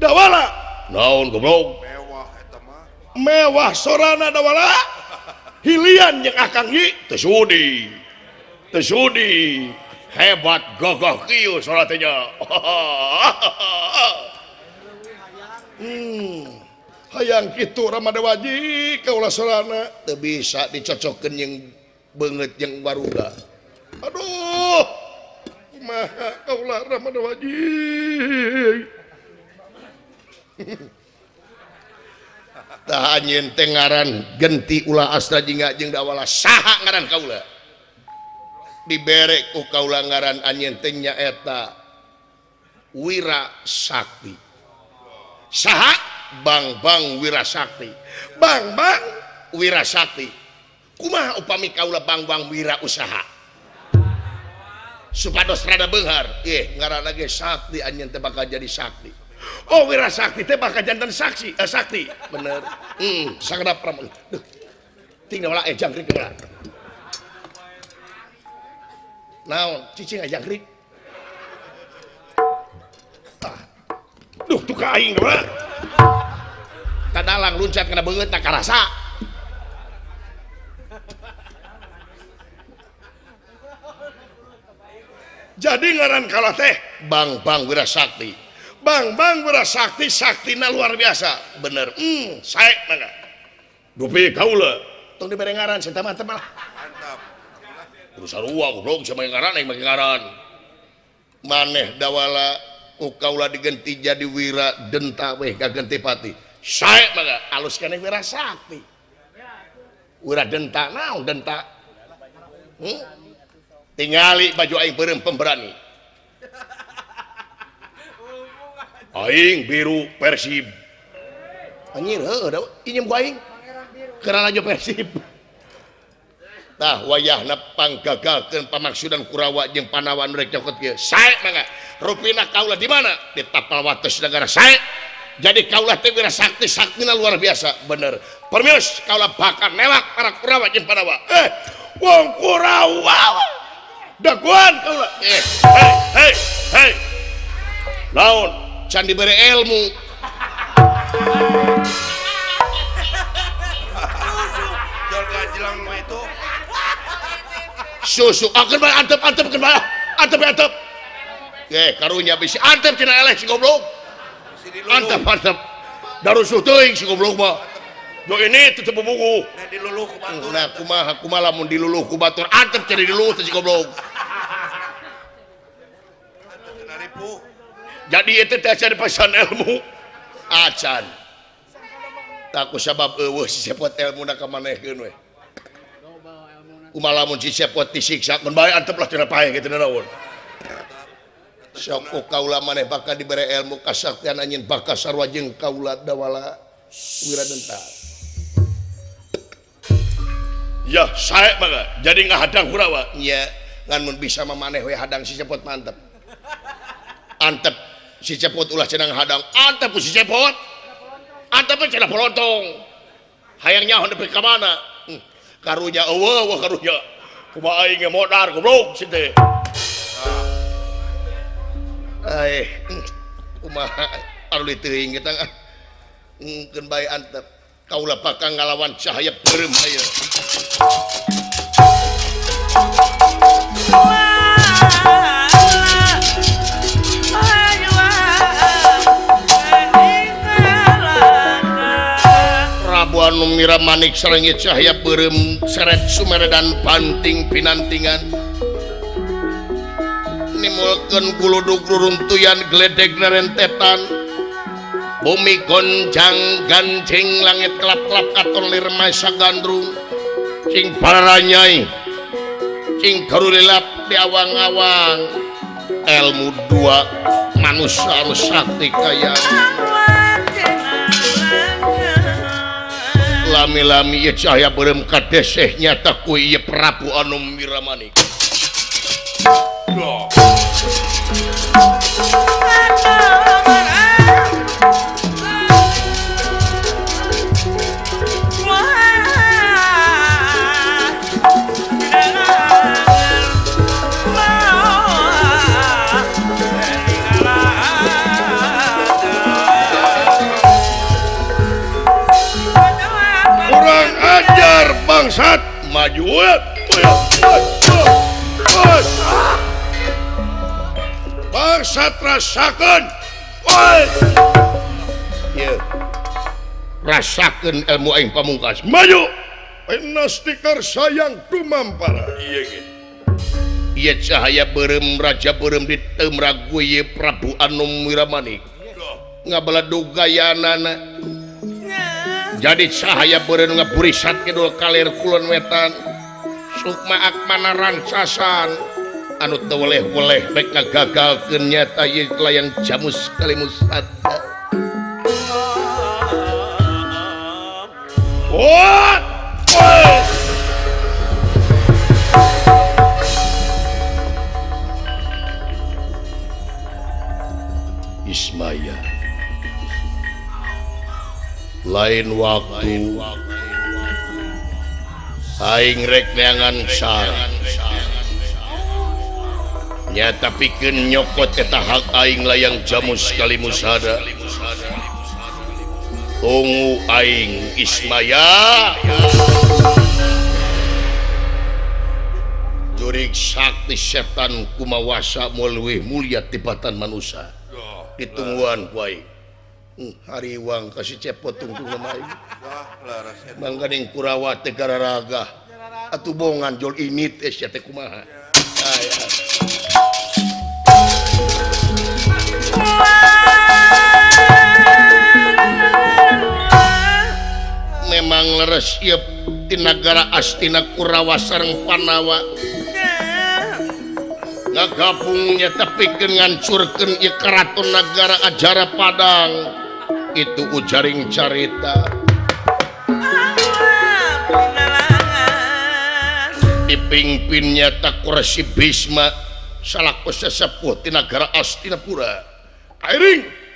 dawala. Naon goblok? Mewah mewah sorana dawala. Hilian yang akang hi tesudi tesudi hebat gagah kieu salatnya hmm. Hayang kitu ramadewaji kaulah sorana. Teu bisa dicocokkeun yang banget yang waruga aduh. Kumaha kaulah ramadewaji nyin Tengaran genti ulah Astra Jingga jeng dawala saha ngaran Kaula. Diberek ku kaulangaran anyin tenya eta Wira Sakti. Saha? Bang Bang Wira Sakti. Bang Bang Wira Sakti. Kumaha upami Kaula Bang Bang Wira usaha? Supados rada Benghar. Eh ngaran lagi Sakti anjeun teh bakal jadi Sakti. Oh wira sakti teh bakal jantan saksi. Eh, sakti. Bener. Hmm sangat pram duh. Tinggal lah eh jangkrik lah naon? Cicing aja jangkrik. Ah. duh tuh kain lah kadalang luncat kena banget tak karasa jadi ngaran kalah teh? Bang bang wira sakti. Bang Bang berasakti Saktina luar biasa. Bener hmm, saya dupi kaula tong di berengaran saya teman lah mantap. Urusan sarua goblok sama yang ngaran yang ngaran? Maneh dawala ukaula digenti jadi wira denta weh ganti pati. Saya maka alus keneh wira sakti. Wira denta naon denta. Hmm? tingali baju aing peureum pemberani. Aing biru Persib. Anjir, heuh inyem ku aing. Kerana aja Persib. Tah wayahna panggagalkeun pamaksudan Kurawa jeung Panawan rek cokot kieu. Sae mangga. Rupina kaulah di mana? Di tapal wates negara sae. Jadi kaulah teh geura sakti saktina luar biasa, bener. Permius kaulah bakal nelak para Kurawa jeung Panawa. Eh, wong Kurawa. Daguan kaulah. Eh, hei, hei, hei. Laun can diberi ilmu. Susu akan bayar antep antep kan bayar antep antep. Ya karunya bisa. Antep cina eleh si goblok. Antep antep. Darusuh teuing si goblok mah. Do ini tutup buku. Nah diluluh ku batur. Nah kumaha kumaha lamun diluluh ku batur antep cari diluluh si goblok. Antep jadi itu pesan ilmu. Ah, Acan takut sebab eueuh si sepot ilmu ka manehkeun we kumaha lamun si sepot disiksa mun bae antep lah tina paeh kitu naon sok kaula maneh bakal diberi ilmu kasaktian anjing bakal sarwa jeung kaula dawala wiradenta ya saya baga. Jadi ngahadang kurawa. Nya ngan mun bisa memaneh we hadang si sepot mantep. Antep sicepot ulah cenang hadang antep si cepot. Antep cenah polontong. Hayang nyaho nepi ka mana hmm. karunya eueuh wah karunya. Kumaha aing ge modar goblok si teh. Ah. Ai hmm, kumaha aruli teuing kita ngkeun hmm, bae antep kaula pakang ngalawan cahaya beureum haye Mira Manik serrengit cahaya perem seret Sumer dan panting pinantingan. Nimulken guluduk runtuyan geledek nerentetan. Bumi goncang gancing langit kelap-kelap katon lirmasa gandrung. Cing paranyai cing karulilap di awang-awang. Ilmu dua manusia harus sakti kaya. lami-lami cahaya beureum ka beremkat desehnya takku ieu Prabu Anum Wiramani. Duh. rasakan yeah. rasakan ilmu Aing pamungkas. Maju! Stiker sayang Dumam para ia cahaya berem Raja berem di Temraguye Prabu Anum Wiramani ngabala dogayanana jadi cahaya berem ngaburisat kedua kalir kulon wetan. Sukma Akmanaran rancasan anu teweleh-weleh baik ngagagalkeun tay yang jamus kalimus hata What? Oh! Ismaya lain waktu, lain waktu. Haingreken nyata pikeun nyokot eta hak aing layang jamu sekali musada ungu aing Ismaya. Jurik sakti setan kumawasa mulwih mulia tibatan manusia ditungguan ku aing Uh, hariwang kasih cepot tungtung mangganing Kurawa Tegara raga atau bongan Jol ini eh, kumaha. Memang leres siap di negara Astina Kurawa sareng Panawa. Nggak gabungnya tapi dengan ieu Keraton negara ajara Padang. itu ujaring carita. Dipimpinnya tak kursi Bisma salaku sesepuh di negara Astinapura. Airing!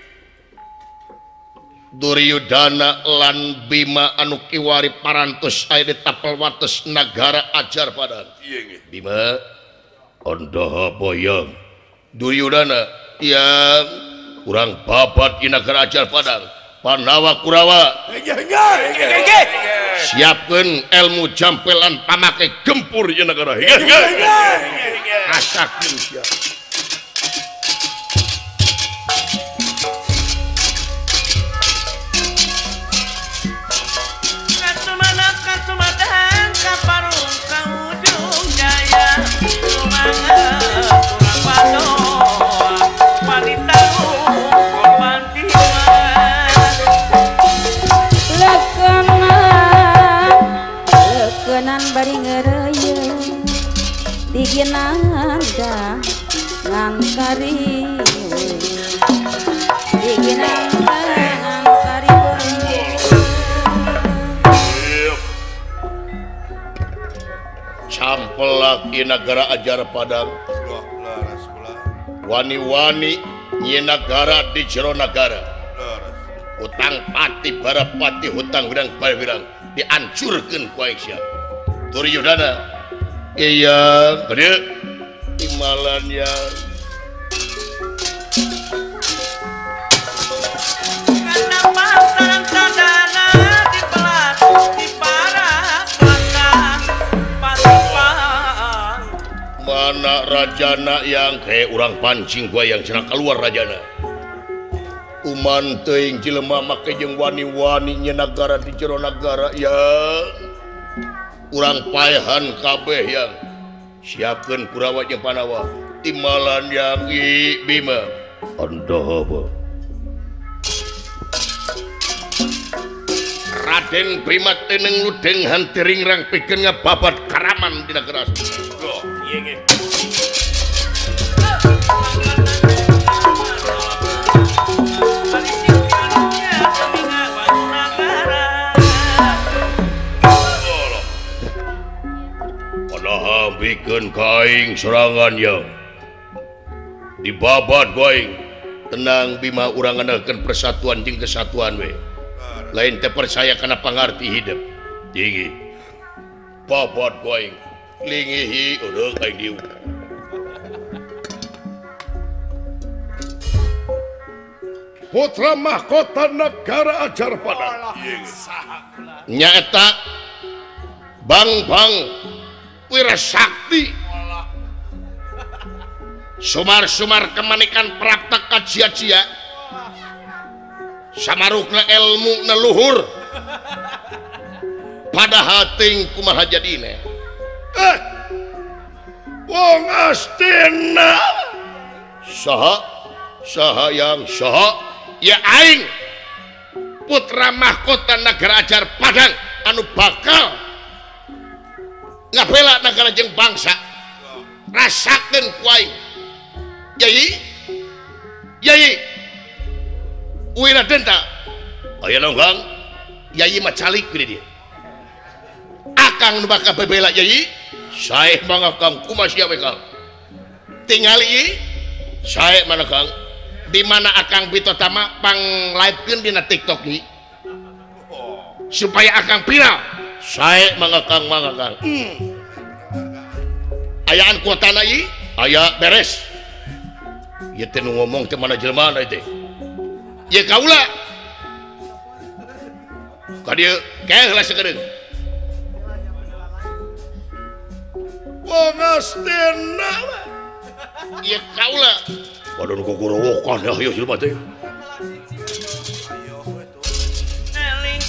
Duryudana lan Bima anu kiwari parantos aya di tapel wates nagara ajar padan Bima Ondoho boyong Duryudana yang kurang di Ina keracal Padang. Panawa Kurawa. Siapkan ilmu jampelan pamakai gempur Inagara diginanda ngangkari. Diginanda ngangkari campel di negara ajar padang. Wani-wani negara di jero negara hutang pati barapati hutang hudang barang dihancurkan kuaisyah Turi Yudhana iya. Gede imalan ya. Mana rajana yang kayak orang pancing gua yang cenah keluar rajana? Uman teuing jelema make jeung wani-wani nya negara di jero negara ya kurang paehan kabeh yang siapkan kurawanya Panawa timalan yang i Bima. Raden Bima teneng ludeng hantering rang pikeun ngababat karaman di negara Oh, ieu. bikin kaing serangannya dibabat going tenang Bima orang ngenalkan persatuan jeng kesatuan we. Lain teh percaya karena pengerti hidup. Tinggi. Babat going lingihi udah kain diu. Putra mahkota negara ajar pada nyata bang bang. wir Sakti. Sumar-sumar kemanikan praktek kacia-cia samarukna ilmu neluhur. pada hating kumaha jadine. Eh wong astina. Saha saha yang saha. Ya aing putra mahkota negara ajar Padang anu bakal ngabela negara jeng bangsa. Rasakan kuai. Yai. Yai. Wira denta ayo nonggang yai macalik gini dia. Akang bakal bebela yai. Saya mangga kang kumas ya kang. Tingali saya mana kang. Di mana akang bitotama pang live dina tiktok ini oh. supaya akang viral saya mengekang mengekang hmm. ayaan kota nai aya beres. Ya teh ngomong teh mana jelma teh ya kaula. Kadieu kayak lah sekedeung Pangastena Ya kaula. Padahal kukuruwokan oh, eh, ya Ya jelma teh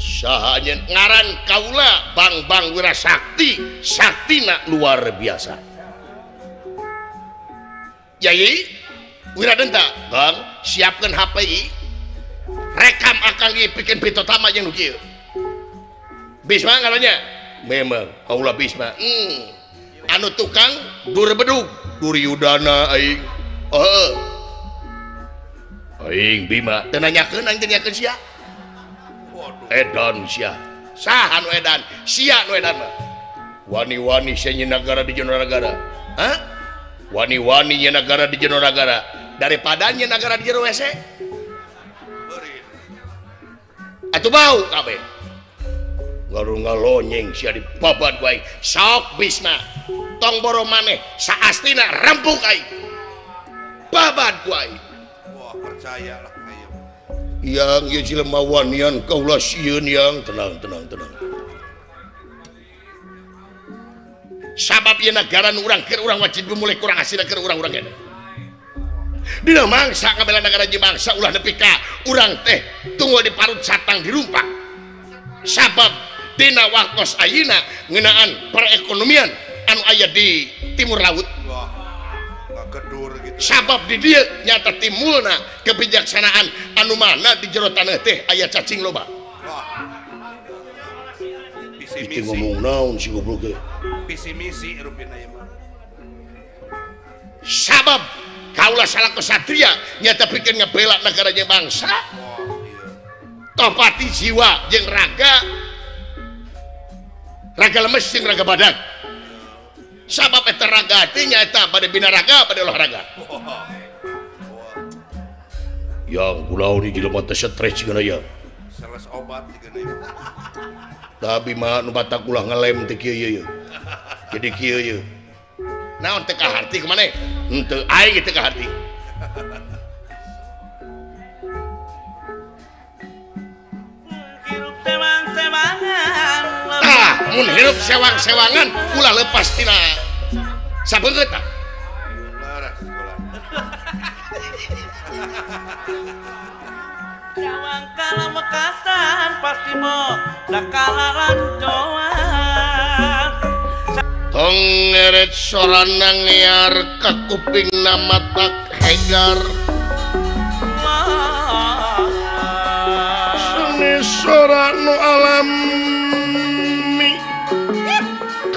sahanya ngaran Kaula Bang Wira Sakti. Saktina luar biasa. Yai Wira Denta Bang siapkan HPI rekam akan bikin pito tama yang nukil Bisma namanya memang Kaula Bisma. Hmm. anu tukang dur beduk Duryudana aing. Oh. Aing Bima. Tenanya kenang tenanya siapa Edan Syah sahan Edan Syah Edan. Wani-wani senyi negara di Jenegara wani-wani negara di Jenegara daripadanya negara di Jero WC atau bau kabeh ngarunga lonyeng sia di babat wae sok bisna. Tong boro maneh saastina rempuk ai babat aing. wah percayalah yang wanian kaulah siun yang tenang tenang tenang. Sabab ya negara urang ke urang wajib mulai kurang hasil ke urang urang kena dina mangsa ngabela negara mangsa ulah nepi ka. Urang teh tunggu di parut satang dirumpak. Sabab dina waktos ayina ngenaan perekonomian anu aya di timur laut. Sabab di dia nyata timulna kebijaksanaan anu mana di jero tanah teh ayah cacing loba. Itu ngomong naon si goblok visi misi rupina ya sabab kaulah salah kesatria nyata pikir ngebela negaranya bangsa. Topati jiwa jeng raga. Raga lemes jeng raga badak. Sabab eta raga artinya eta pada binaraga pada olahraga. yang kulau di stres geuna ya. Seles obat geuna. Tapi mah nu batak ulah ngelem teh kieu ieu. Jadi kieu ieu. Naon teh ka harti ka mane? Henteu aing teh ka harti. Ah, mun hirup sewang-sewangan ulah lepas tina sabeungeut ah. Jawang kala mekasan pasti mau dakala lancoan tong ngeret sorana ngear ka kuping nama tak hegar seni sorano alami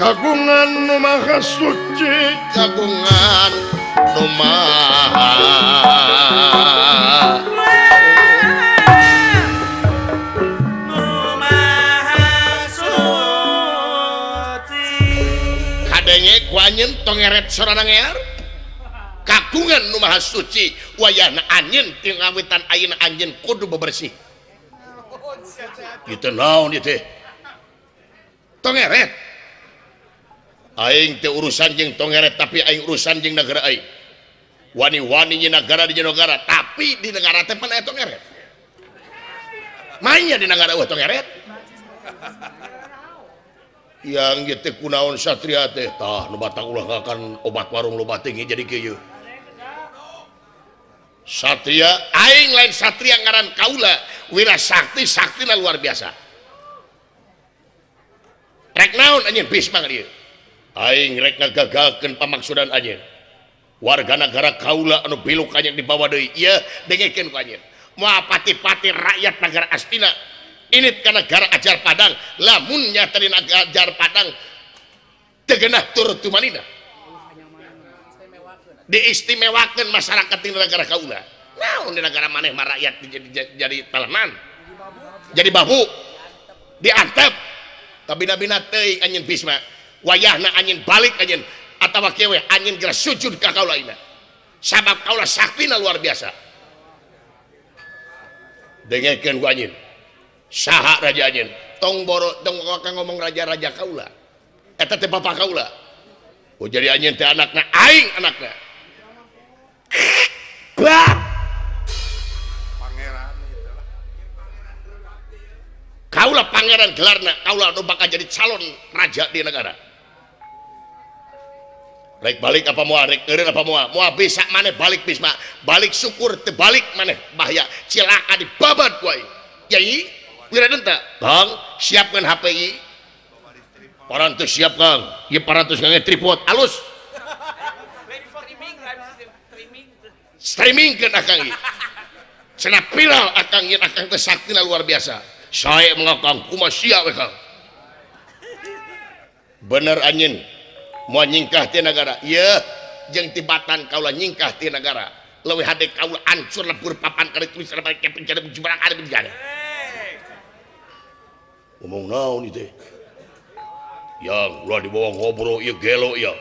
kagungan nu maha suci kagungan nu maha ngeret seorang ngear? Kagungan nu maha suci wayahna anjeun ting ngawitan ayeuna anjeun kudu bebersih. Gitu naon ieu teh? Tongeret aing teh urusan jeung tongeret tapi aing urusan jeung negara aing. Wani-wani di negara di negara tapi di negara teh mana tongeret mainnya di negara eueuh tongeret yang gitu kunaon Satria teh tah batang ulah akan obat warung loba tinggi jadi kieu. Satria aing lain Satria ngaran kaula wira sakti sakti luar biasa. Rek naon anjing bisma dieu aing rek ngagagalkeun pamaksudan anjeun. Warga negara kaula anu biluk anjing dibawa deui. Ieu dengekeun ku anjeun. Moal pati-pati rakyat negara astina. ini ke negara ajar Padang lamunnya tadi ajar Padang tegenah turut tumanina diistimewakan masyarakat di negara kaula. Naon di negara maneh mah rakyat jadi jadi taleman? Jadi babu. Diantep. Kabina-bina teuing anjeun bisma wayahna anjeun balik anjeun atawa kewe anjeun geus sujud ka kaula ina. Sabab kaula saktina luar biasa. Dengekeun ku anjeun. saha raja Ajen tong boro tong ngomong raja-raja kaula. Eta teh papa kaula. Oh jadi anjen teh anakna aing anakna. Bah pangeran kaula pangeran gelarna kaula anu bakal jadi calon raja di negara. Rek balik apa mau rek eureun apa moal moal bisa maneh balik bisma. Balik syukur tebalik maneh. Bahaya cilaka di babad ku aing. Kang siapkan HPI parantos siap Kang. Ieu parantos ngangge tripod. Alus. Streaming ke akang ieu cenah viral akang ieu akang teh saktina luar biasa. Saya mengakang kumaha sia we Kang bener anjeun mau nyingkah ti negara? Iya. Jeung tibatan kaula nyingkah ti negara. Leuwih hade kaula ancur lebur papan kali tulis keping jadi jumlah ada penjara ngomong naon itu yang ulah dibawa ngobrol ya gelo ya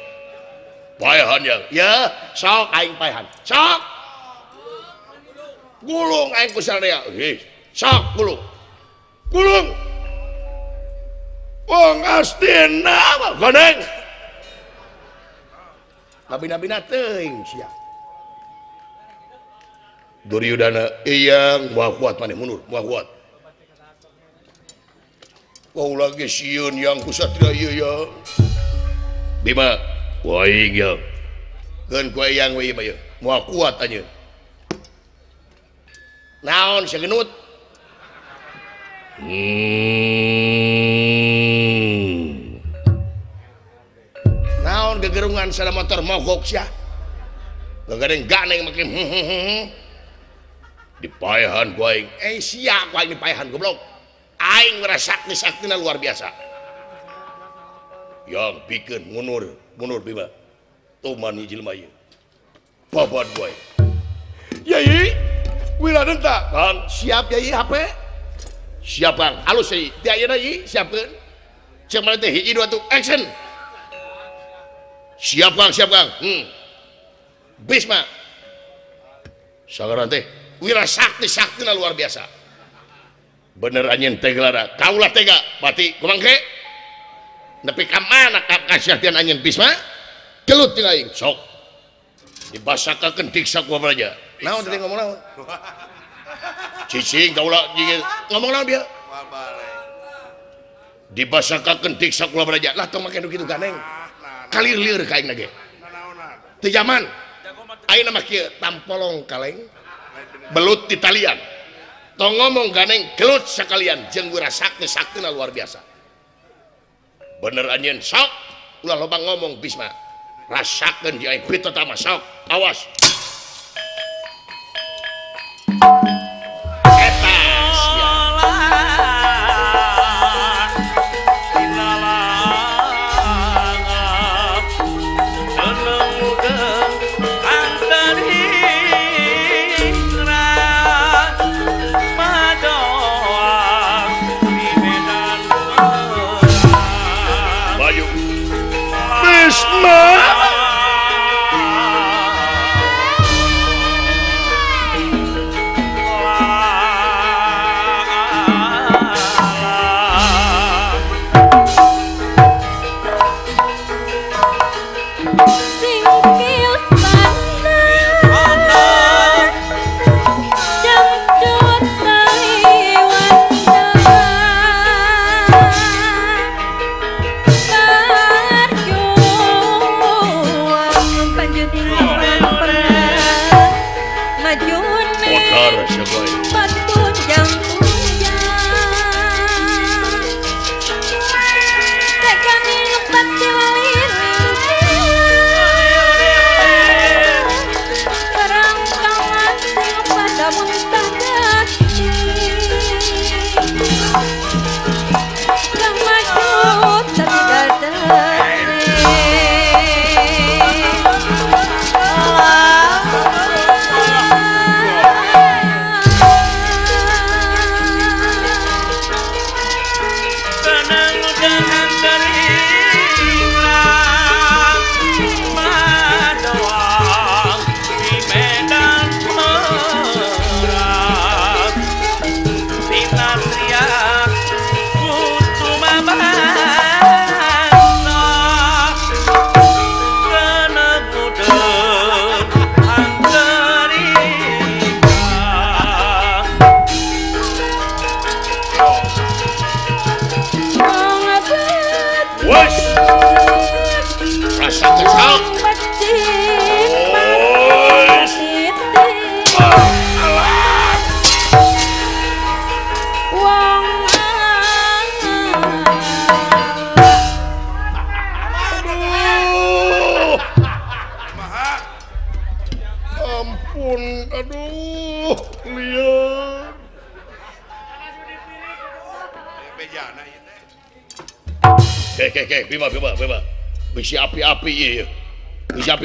payahan ya ya sok aing payahan sok! Gulung aing ku heh sok gulung. Gulung! Wong astina gandeng nabina-bina teuing sia. Duryudana iyang muah kuat maneh mundur muah kuat kau lagi siun yang kusatria iya ya. Bima waing ya Keun ku yang waing ya moal kuat aja naon segenut hmm. naon gegerungan sana motor mogok sih Gagadeng ganeng makin hmm, hmm, hmm, dipayahan aing. eh siap ku aing payahan goblok. aing ngerasakti saktina luar biasa. Yang bikin munur munur bima tuman hijil mayu babat boy. Yai wira denta kan siap yai HP siap bang halus yai dia ayeuna yai. Siapkeun? Cek mana teh? Hiji dua tu action! Siap bang. Siap bang. Hmm. Bisma. Sagaran teh. Wira sakti sakti luar biasa. bener anjing tegelara kaulah tega. Pati kumangke tapi kamana kasihan anjing bisma gelut tinggal aing. Sok. Dibasakakeun tiksa ku raja naon tadi ngomong naon? Cicing kaulah jigil ngomong naon dia? Dibasakakeun tiksa ku raja lah tong make nu kitu ganeng. Kalir lieur ka aing nage. Teu zaman ayeuna mah kieu tampolong kaleng belut di talian. tong ngomong ganeng gelut sekalian. Jenggura sakti sakti luar biasa. Bener anjing sok. Ulah lobang ngomong bisma. Rasakan di aing pita sok. Awas.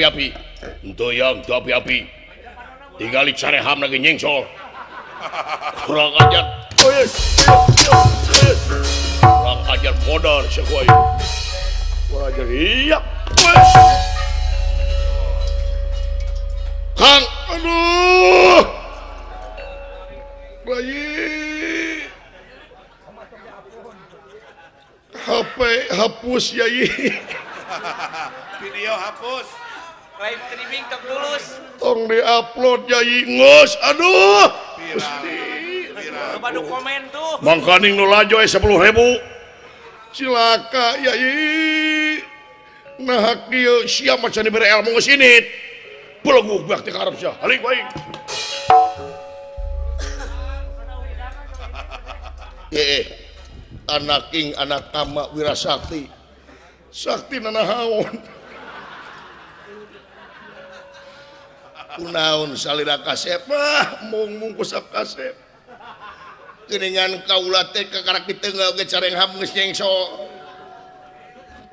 api doyang tuh api-api tinggali careham lagi nyengsol kurang ajar. Kurang ajar modal sekoy kurang ajar iya. Kang aduh. Bayi. HP hapus yai. Video hapus. live streaming tong tulus. Tong diupload jadi ngos aduh. Gusti coba nu komen tuh. Mangkaning nu lajo eh 10.000 silaka yai nah kieu sia macan dibere ilmu geus init pelegu bakti ka Arab sia. Halik baik. Eh, eh. anak king anak kama wirasakti. Sakti nanahaon. naun salira kasep mah mung mung mungkusap kasep. Keringan kaula kakak so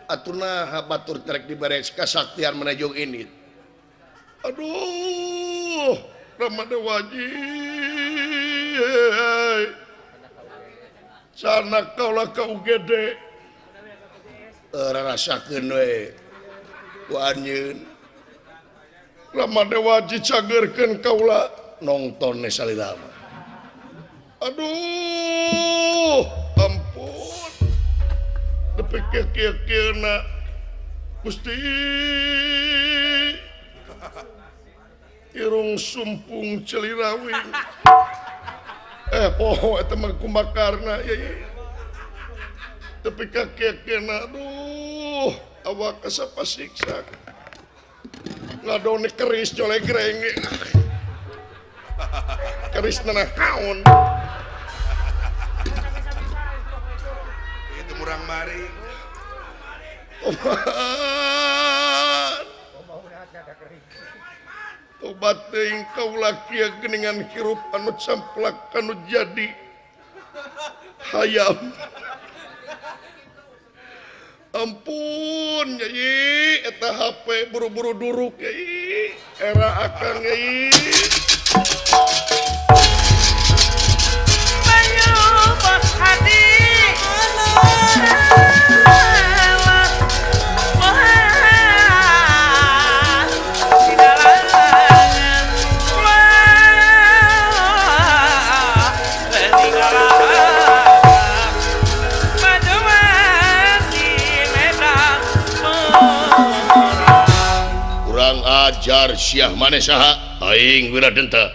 atunah batur trek di bares kesaktian menajung ini. Aduh Ramada wajib. Sana kaula kau gede eh, rasa kenwe wanyen lama dewaji cagerken Kaula nonton lama Aduh ampun. Gusti. Irung sumpung celirawi. Eh poho temanku makarna tapi kakek kena aduh awak asa siksa ngadon keris jole greng keris nana kaun itu murang mari. Tobat teuing kaulah kieu geningan hirup anu camplak anu jadi. Hayam. ampun nyai eta HP buru-buru duruk nyai era akan nyai Bayu bos hati ajar Syah maneh saha. Aing wiradenta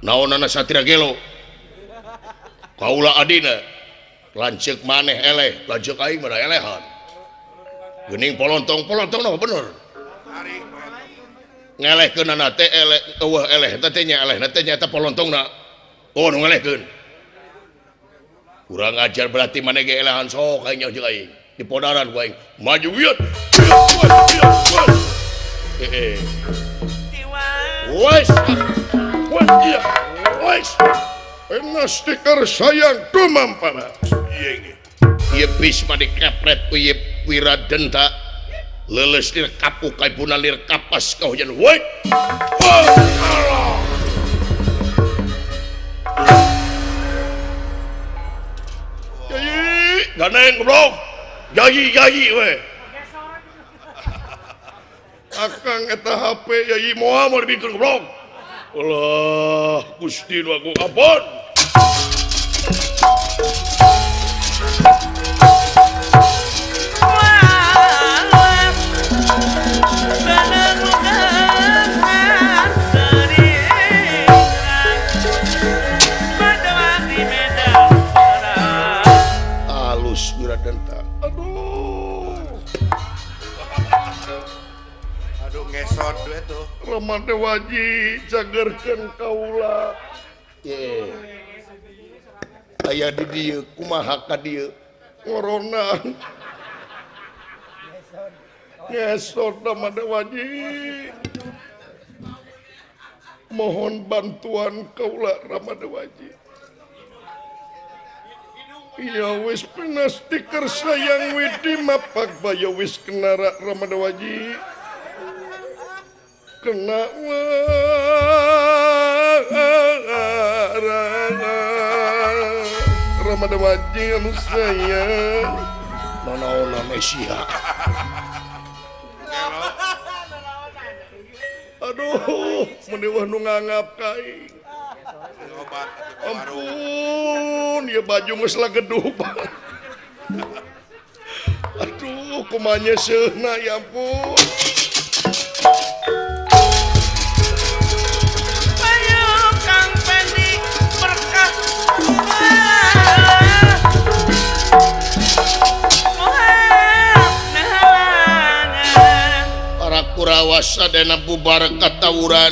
naonana satira gelo? Kaula adina. Lanceuk maneh eleh. Lanceuk aing mana elehan. Geuning polontong. Polontong no bener? Ngeleh ke nana teh eleh wah eleh. Nya eleh. Tetenya teh eta polontongna oh nu ngelehkeun. Kurang ajar berarti maneh ge elehan sok aing jeung aing. Di podaran ku aing. Maju wiat stiker sayang Iya ini Iya bis mah dikepret ku ieu wiradenta Leles lir kapu kaipuna lir kapas ka hujan Allah Yayi, ganeng goblok. Yayi, yayi we. akang eta HP Yayi Muhammad bikin blog Allah Gusti nu aku ampun. ngesot itu lemahnya wajib jagarkan kaulah Ye. ayah di dia kumaha ka dia corona ngesot lemahnya wajib mohon bantuan kaulah ramada wajib Ya wis pernah stiker sayang Widi mapak bayo wis kenara Ramadawaji kena Ramadan wajib anu sayang Nona Mesia Aduh menewah nu ngangap kai. Obat atuh ke warung. Ampun ya baju geus lageduh Aduh kumanya seuna ya ampun purawasana bubar katawuran.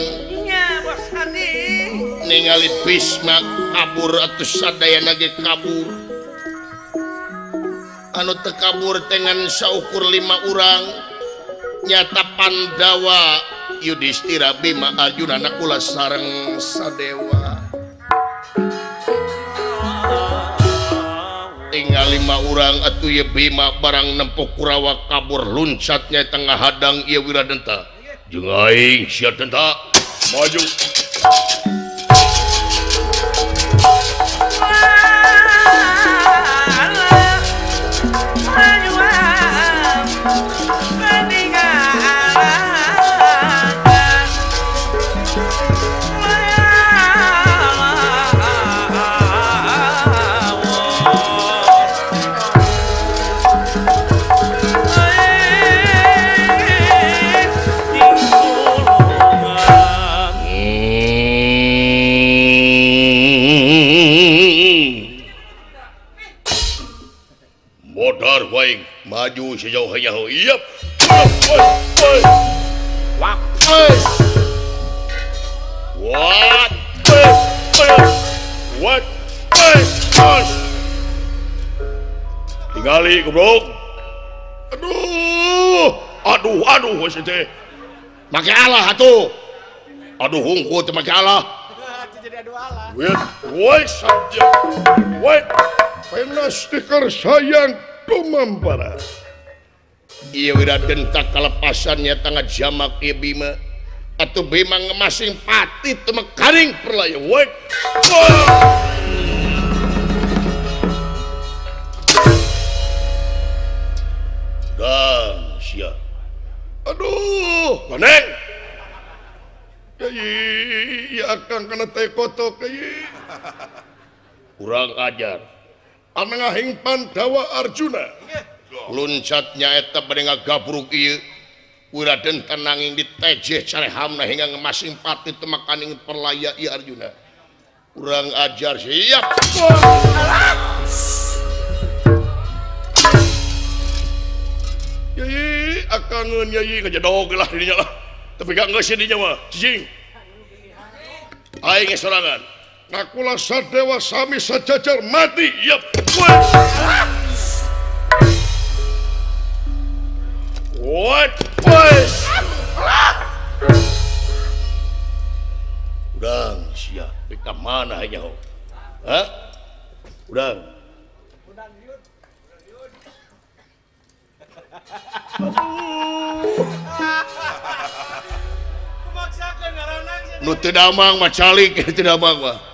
Ningali Bisma kabur atau sadaya nage kabur. Anu tekabur dengan saukur lima orang nyata Pandawa Yudhistira Bima Arjuna Nakula sarang Sadewa. lima urang atuh ye Bima barang nempok Kurawa kabur luncatnya tengah hadang ia wiradenta jengaing siap tenta maju. maju sejauh jauh iya what? What? Tinggali goblok. Aduh. Aduh aduh wes teh make Allah atuh aduh hungku teh make Allah jadi aduh Allah wait wait saja. Wait. Pernah stiker sayang. tumampara Iya wirat gentak kalepasannya tengah jamak iya bima. Atau bima ngemasing pati temek karing perlaya wek dan siap aduh koneng. Kayi ya akan kena teh kotok kayi kurang ajar. anangahingpan pandawa Arjuna. Loncatnyaeta bade gabruk ieu. dan tenangin di ditejeh carehamna hingga ngemasing pati temakaning perlaya ieu Arjuna. Kurang ajar siap. Yai akan yai kajedog lah dirinya lah. Tapi gak ngeus dirinya mah. Cicing. Aing sorangan kulasa sadewa sami sajajar mati ya What was? Udang sia, di mana aja ho? Hah? Udang. Udang liut. Udang liut. Nu tidak mang macalik, tidak mah.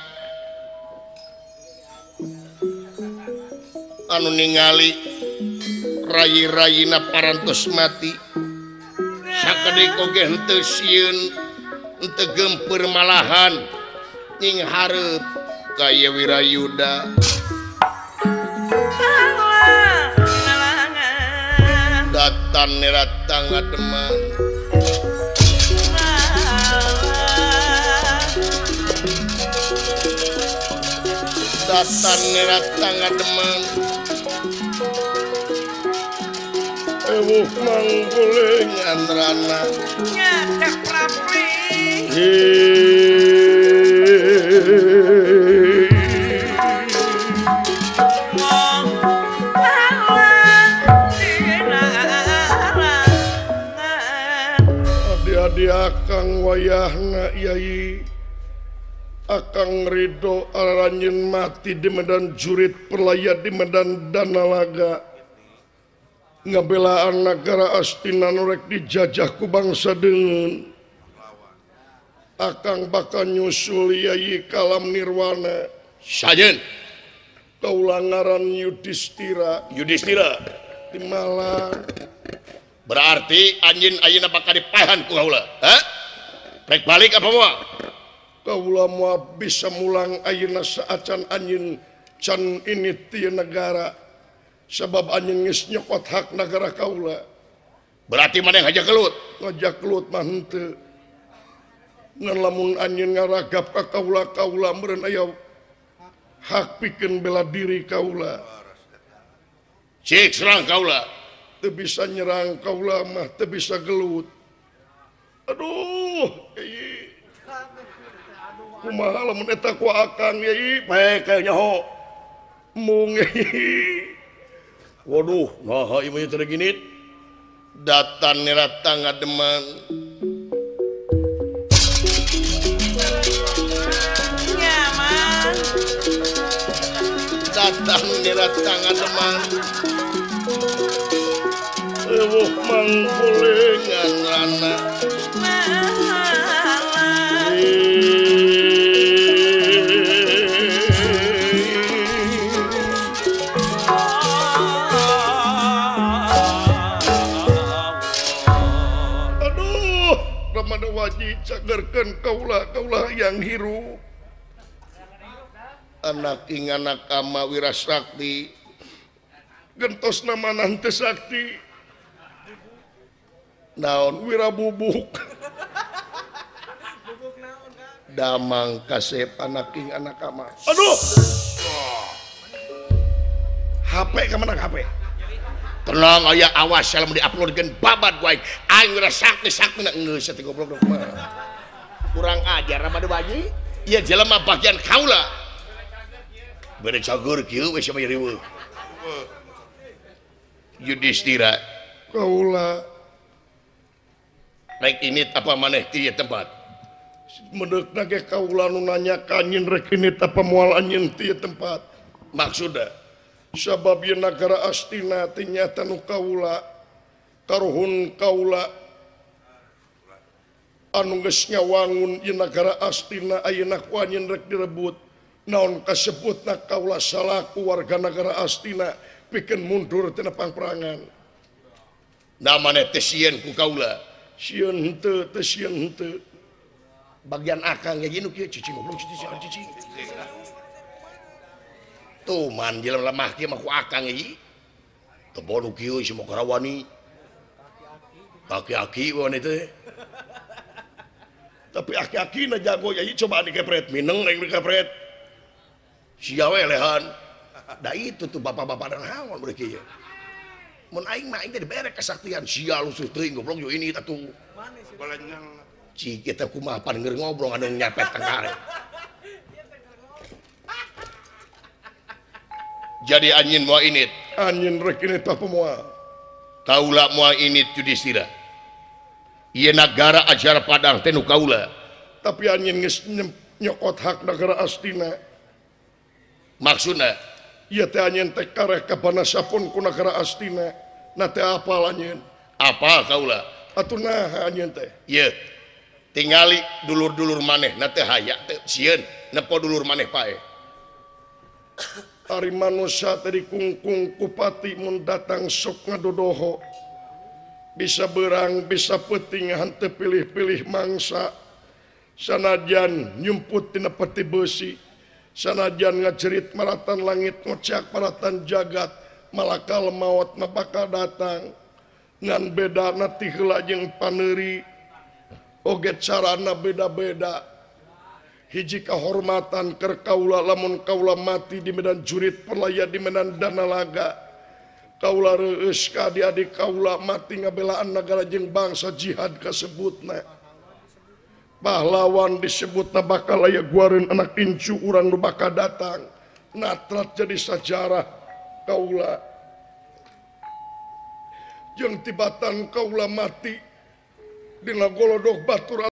anu ningali rayi-rayina parantos mati. Siun untuk gempur malahan ning Harep kaya wirayuda. Datang neratang ademan. Datang neratang ademan. Ewuh mangguling andrana. Nyadak prapli Adi-adi akang wayahna Yai. Akang Ridho Aranyin mati di Medan jurit perlaya di Medan Danalaga ngabelaan negara astina norek dijajahku bangsa dengan akan bakal nyusul Yayi kalam nirwana. Sajen. Kaulangaran Yudhistira. Yudhistira. Di Malang. Berarti anjing ayeuna bakal dipahan ku kaula ha? Rek balik apa moal kaula moal bisa mulang ayeuna saacan anjing can ini ti negara. sebab anjing nyokot hak negara Kaula. Berarti mana yang ngajak kelut? Ngajak kelut mante ngan lamun anjing ngaragap ka kaula kaula meureun aya hak pikeun bela diri kaula. Cek serang kaula. Teu bisa nyerang kaula mah teu bisa gelut. Aduh yai. kumaha lamun eta ku akang yeuh bae ka nyaho. Mung yai. Waduh nah datan nirata ngademan nyaman datang nirata ngademan Ewuh mangkulingan rana segerken Kaula Kaula yang hirup anak ing anak ama wirasakti. Gentos nama nanti sakti. Naon wirabubuk. Damang kasep anak ing anak ama aduh! HP kemana HP tenang aya awas salam diuploadkan babat gue eh. aing sakti sakti nak geus satu goblok mah kurang ajar mah bayi. Iya jelema bagian kaula bere cagur kieu wis mah riweuh Yudhistira kaula rek ini apa maneh di tempat? Mendekna ge kaula nu nanyakan rek ini apa moal anjeun ti tempat? Maksudna sabab ye nagara astina astinatinyata nu kaula karuhun kaula. Anu geus nyawangun y nagara astina ayeuna ku anjeun rek direbut. Naon kasebutna kaula salaku warga negara astina pikeun mundur tina pangperangan. Namana teh sieun ku kaula? Sieun henteu teh sieun henteu. Bagian akang ya gini kieu cicing goblok cicing cicing. tuh man jelam lemah mah maku akang hiji tebon kieu si makarawani aki-aki wan itu eh. tapi aki-aki na jago jadi coba dikepret mineng yang dikepret siawe lehan. Da itu tuh bapak-bapak dan hawan udah kieu mun aing mah aing teh dibere kesaktian. Sia lusuh teuing goblok yo ini tatuh. Cik eta kumaha pan ngobrol anu nyapet tengkare jadi anjin moal init. Anjin rek ini apa moal kaula moal init judisira ieu negara ajar padang teh nu kaula. Tapi anjin nyem- nyokot hak negara Astina. Maksudna? Ieu teh anjin teh kareh kabanasapun ku negara Astina. Na teh apal anjin apal kaula? Atuh nah anjin teh. Ieu tingali dulur-dulur maneh. Na teh haya teh sieun nepo dulur maneh pae Ari manusia tadi kungkung kupati mun datang sok ngadodoho. Bisa berang bisa peting hante pilih-pilih mangsa. Sanajan nyumput tina peti besi. Sanajan ngacerit maratan langit ngocak maratan jagat. Malakal maut na bakal datang. Ngan beda na jeung paneri. Oge carana beda-beda. Hiji kehormatan ker kaula lamun kaula mati di Medan jurit perlaya di Medan danalaga kaula reus ka adik kaula mati ngabelaan negara jeng bangsa jihad kasebut na pahlawan disebut na bakal aya guarin anak incu urang nu bakal datang. Natrat jadi sejarah kaula. Jeung tibatan kaula mati dina golodoh batur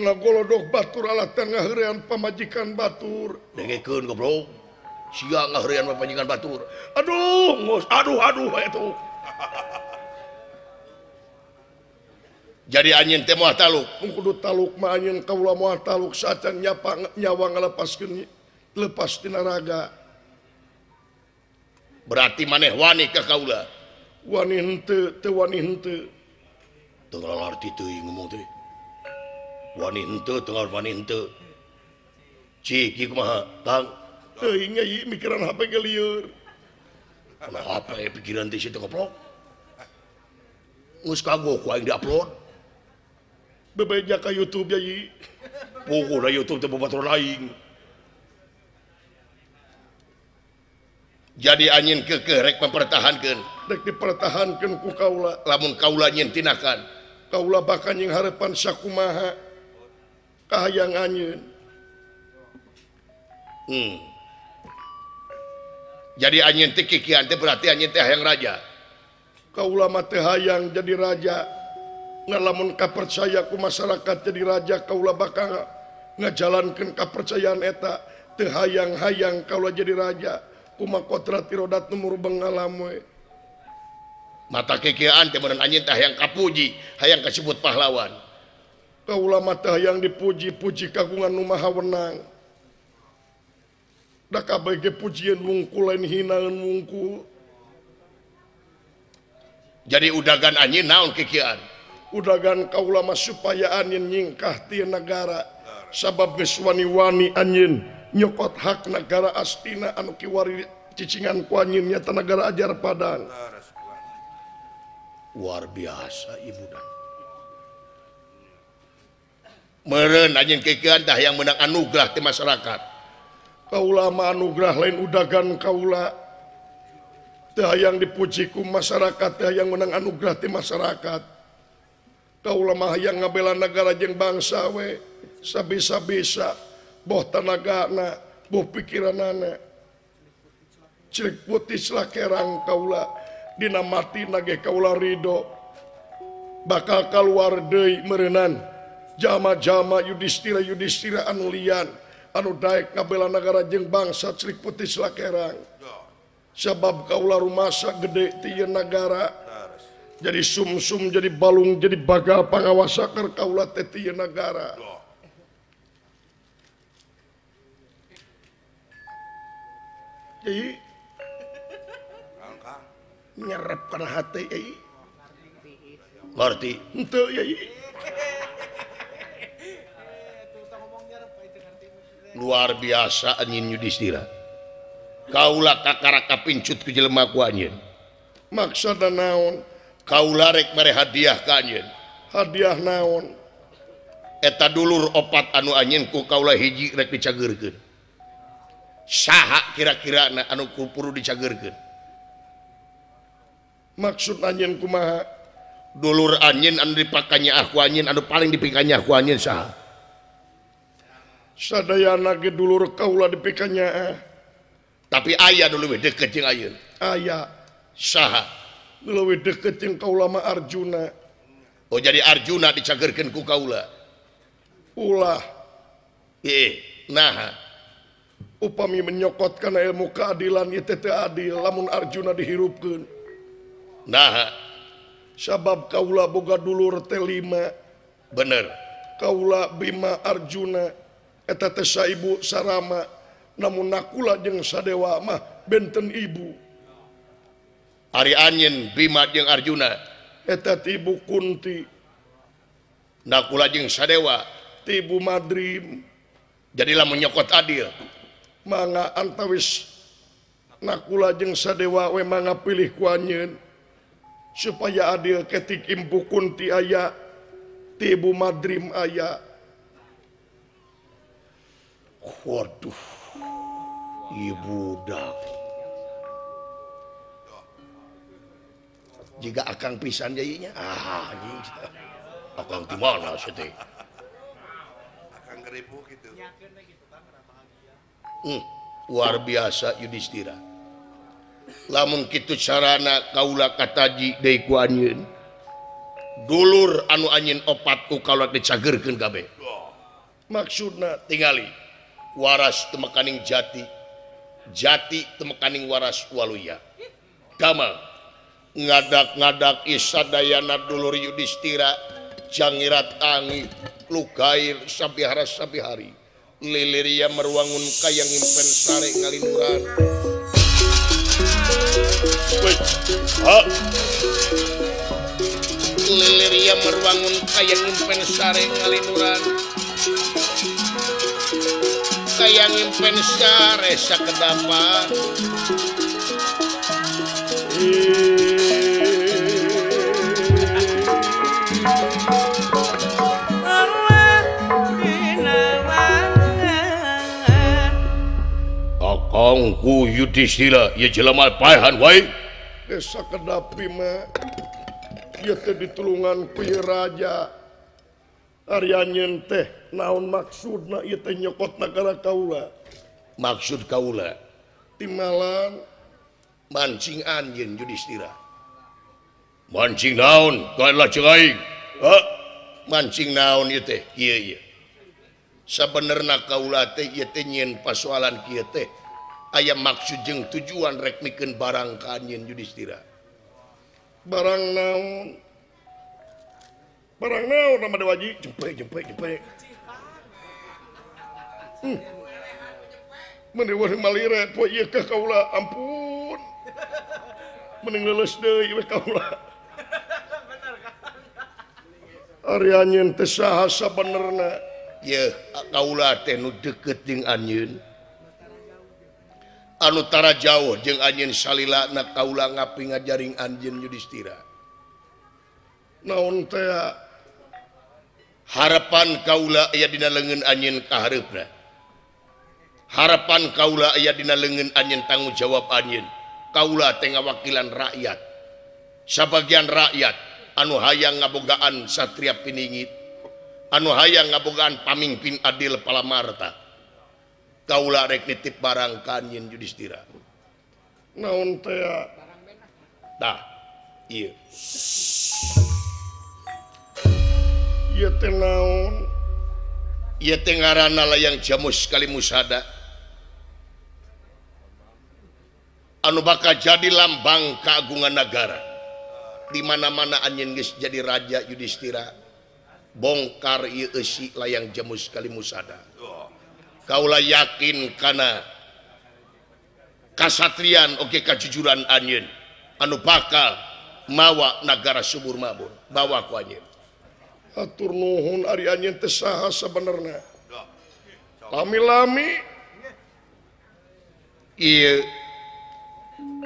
golodok Batur alat tengahrian pamajikan Batur. Dengekeun goblok. Sia siang pamajikan Batur. Aduh ngos, aduh aduh itu jadi anjin teh moal taluk. Kudu taluk mah anjin kaula moal taluk. Sacan nyapa nyawa ngalepaskeun lepas tina raga berarti maneh wani ka kaula? Wani henteu teu wani henteu. Teu ngalor teuing ngomong teh. Eh, mikiran HP liur HP pikiran di situ goblok ngus kagok ku aing diupload. Bebenya ka YouTube ya yi. Pugu YouTube teh babaturan aing jadi angin kekerek mempertahankan. Rek dipertahankan ku kaula. Lamun kaula nyentinakan. Kaula bakal yang harapan sakumaha kahayang anyun hmm. jadi anjing teh kikian teh berarti anjing teh hayang raja? Kau mah teh hayang jadi raja. Ngalamun kapercaya ku masyarakat jadi raja kaulah bakal ngejalankan kepercayaan eta. Teh hayang hayang kaulah jadi raja. Kuma kotrat tirodat numur bengalamwe mata kikian teh beneran anjing teh hayang kapuji hayang kasebut pahlawan. kaulah teh yang dipuji-puji kagungan nu maha wenang. Daka ge pujian wungku lain hinaan wungku. Jadi udagan anjing naon kikian? Udagan kaulama supaya anjing nyingkah ti negara. Sabab geswani-wani anjing nyokot hak negara astina anu kiwari cicingan ku anjing nyata negara ajar padang. Luar biasa ibu dan meren anjing kekeantah yang menang anugerah di masyarakat. Kaulama anugerah lain udagan kaula. Teh yang dipujiku masyarakat teh yang menang anugerah di masyarakat. Kaulama yang ngabela negara jeng bangsa we sabisa-bisa boh tanagana boh pikiranana. Cilik putih lah kerang kaula dina mati nage kaula ridho bakal keluar deui merenan jama-jama Yudhistira Yudhistira anulian anu Daek ngabela negara jeng bangsa Sri putih Slakerang sabab Kaula rumahsa gede ti negara jadi sumsum -sum, jadi balung jadi baga pengawasakar Kaula Teti negara nyerap karena hati ngerti. Untuk luar biasa anjin Yudhistira Kaula kakaraka pincut ke jelema ku anjin maksudna naon? Kaula rek mere hadiah ka anjin hadiah naon? Eta dulur opat anu anjin ku kaula hiji rek dicageurkeun. Saha kira-kira na anu kupuru dicageurkeun. Maksud anjin kumaha? Dulur anjin anu dipakanya aku anjin anu paling dipikanya aku anjin saha. sadayana ge dulur Kaula dipikanya eh. tapi ayah dulu deket ayaah sah deket kaula mah Arjuna. Oh jadi Arjuna dicagerkan ku Kaula. Ulah. Nah upami menyokot kana ilmu keadilan teu adil lamun Arjuna dihirupkeun. Nah sabab Kaula boga dulur teh lima. Bener. Kaula Bima Arjuna. eta teh ibu sarama namun nakula jeung sadewa mah benten ibu. Ari anyen Bima jeung Arjuna. Eta ti ibu kunti. Nakula jeung sadewa. Tibu madrim. Jadilah menyokot adil. Manga antawis nakula jeung sadewa we manga pilih kuanyeun supaya adil ketik impu kunti aya tibu madrim aya. Waduh, ibu dah. Jika akang pisan jadinya, ah anjing. Akang di mana sih Akang keribu gitu. Hmm, luar biasa Yudhistira. Lamun kitu sarana kaula kataji deui ku anjeun. Dulur anu anjin opatku kaula dicagerkeun kabeh. Maksudna tingali waras temekaning jati. Jati temekaning waras waluya. Kamal ngadak-ngadak Isadayana dulur Yudhistira Jangirat Tangi Lukair Sabihara Sabihari Liliria meruangun kayang impen sare ngalinduran. Liliria meruangun kayang impen sare ngalinduran. Kayang impen sare sakedapan Kakangku Yudhistira ya jelema paehan wae desa kedapi mah. Ieu teh ditulungan ku raja. Aryanyen teh naon maksud na nyokot negara Kaula? Maksud Kaula? Timalan mancing anjeun judistira mancing naon? Mancing naon sebenarnya Kaula teh yete nyen pasualan kia teh. Ayam maksud jeng tujuan rekmiken barang ka anjeun judistira barang naon? Barang naon nama dewaji jempe jempe jempe Hmm. ampun. Mending leles deui we kaula Aryanyen teh saha sabenerna ye kaula teh nu deket jeung anyin. Anu tara jauh jeung anjin salila na kaula ngapi ngajaring anjin yudhistira naon teh harapan kaula aya dina leungeun anjin kahareupna? harapan Kaula aya dina leungeun anjeun tanggung jawab anjeun. Kaula teh ngawakilan rakyat. Sabagian rakyat anu hayang ngabogaan Satria Piningit anu hayang ngabogaan pamimpin Adil Palamarta. Kaula rek nitip barang ka anjeun Yudhistira. Naon teh tah ieu. Ieu teh naon? Ieu teh ngaranna layang jamus kali musada anu bakal jadi lambang keagungan negara. Dimana-mana anjing guys jadi raja Yudhistira bongkar Iesi layang jemus kali musada kaulah yakin karena kasatrian Oke okay, kejujuran anjing anu bakal mawa negara subur mabur bawa ku anjing atur nuhun ari anjing tesaha sebenarnya lami-lami. Iya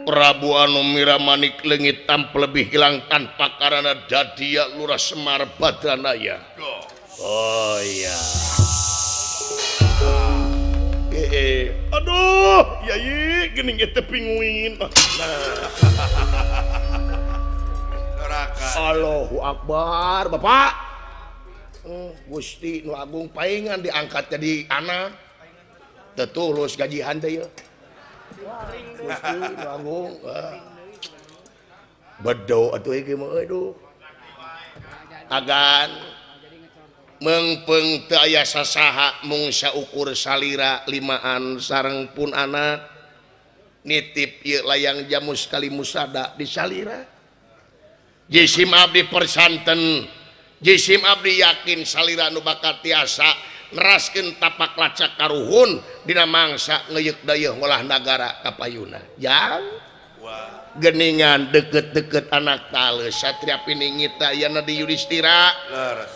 Prabu Anu Mira Manik legit tam lebih hilang tanpa karena dadia Lurah Semar Badranaya. Oh ya e, eh, eh. aduh Yayi gening pinguin Allahu Akbar Bapak. Hmm, Gusti Nu Agung paingan diangkat jadi anak. Tetulus gajihan deh ya. agan mengpeng aya sasaha mung ukur salira limaan sarang pun anak nitip layang jamu sekali musada di salira. Jisim Abdi persanten jisim Abdi yakin salira nu bakal tiasa. neraskeun tapak lacak karuhun dina mangsa ngeyek dayeuh ngolah nagara kapayuna. Yang Wah, geningan deket-deket anak tale satria piningita yana di yudhistira.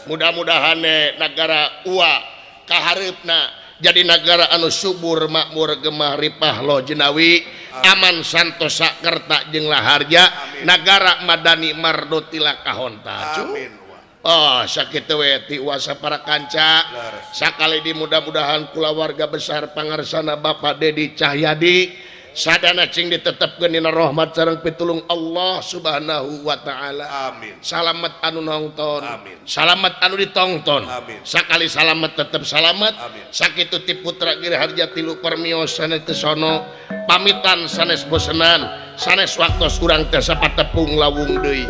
Mudah-mudahan negara ua kaharipna jadi negara anu subur makmur gemah ripah lo jenawi. Aman santosa kerta jeng laharja. Negara madani mardotila kahonta. Amin. Oh sakit wewetiasa para kanca. Sakali di mudah-mudahan pula warga besar pangarsana Bapak Dedi Cahyadi. Sadanacing ditetepkeun dina rahmat sarang pitulung Allah subhanahu Wa ta'ala. Amin. Salamet anu nonton amin. Salamet anu ditonton amin. Sakali salamet tetap salamet. Amin. Sakit ti putra Giri tilu Lupermio sanes tesono pamitan sanes bosenan. Sanes waktu kurang tersapa tepung lawung Dei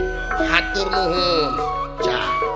hatur nuhun. Jah.